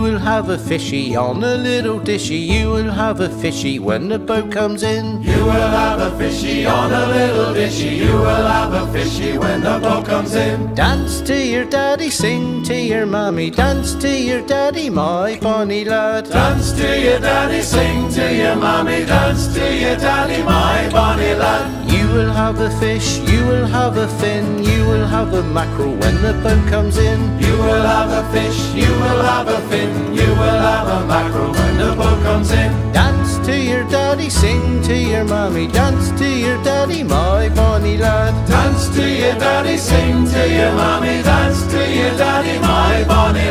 You will have a fishy on a little dishy. You will have a fishy when the boat comes in. You will have a fishy on a little dishy. You will have a fishy when the boat comes in. Dance to your daddy, sing to your mommy, dance to your daddy, my bonny lad. Dance to your daddy, sing to your mommy, dance to your daddy, my bonny lad. You will have a fish, you will have a fin, you will have a mackerel when the boat comes in. You will have a fish, you will have a fin, you will have a mackerel when the boat comes in. Dance to your daddy, sing to your mommy, dance to your daddy, my bonny lad. Dance to your daddy, sing to your mommy, dance to your daddy, my bonny lad.